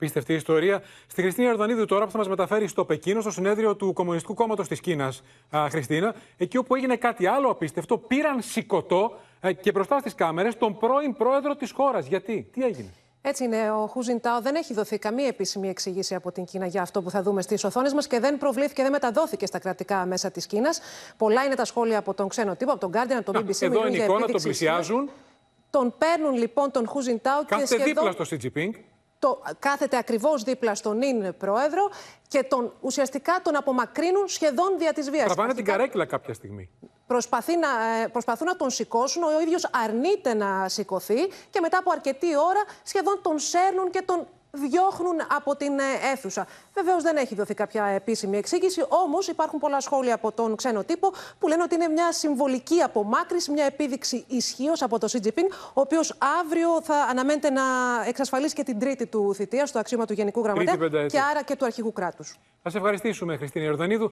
Πίστευτη ιστορία. Στη Χριστίνα Ιορδανίδου τώρα που θα μας μεταφέρει στο Πεκίνο, στο συνέδριο του Κομμουνιστικού Κόμματος της Κίνας, Χριστίνα, εκεί όπου έγινε κάτι άλλο απίστευτο, πήραν σηκωτό ε, και μπροστά στις κάμερες τον πρώην πρόεδρο της χώρας. Γιατί, τι έγινε; Έτσι είναι. Ο Χουζιντάο δεν έχει δοθεί καμία επίσημη εξήγηση από την Κίνα για αυτό που θα δούμε στις οθόνες μας και δεν προβλήθηκε, δεν μεταδόθηκε στα κρατικά μέσα της Κίνας. Πολλά είναι τα σχόλια από τον ξένο τύπο, από τον Guardian, από τον BBC. Εδώ είναι η εικόνα, τον πλησιάζουν. Τον παίρνουν λοιπόν τον Χουζιντάο και σχεδόν... δίπλα στο Σιτζιπίνγκ το, κάθεται ακριβώς δίπλα στον νυν πρόεδρο και τον, ουσιαστικά τον απομακρύνουν σχεδόν δια της βίας. Τραβάνε την καρέκλα κάποια στιγμή. Προσπαθεί να, ε, προσπαθούν να τον σηκώσουν, ο ίδιος αρνείται να σηκωθεί και μετά από αρκετή ώρα σχεδόν τον σέρνουν και τον διώχνουν από την ε, αίθουσα. Βεβαίως δεν έχει δοθεί κάποια επίσημη εξήγηση, όμως υπάρχουν πολλά σχόλια από τον ξένο τύπο που λένε ότι είναι μια συμβολική απομάκρυση, μια επίδειξη ισχύως από το Xi Jinping, ο οποίος αύριο θα αναμένεται να εξασφαλίσει και την τρίτη του θητεία στο αξίωμα του Γενικού Γραμματέα και άρα και του αρχηγού κράτους. Θα σε ευχαριστήσουμε, Χριστίνα Ιορδανίδου.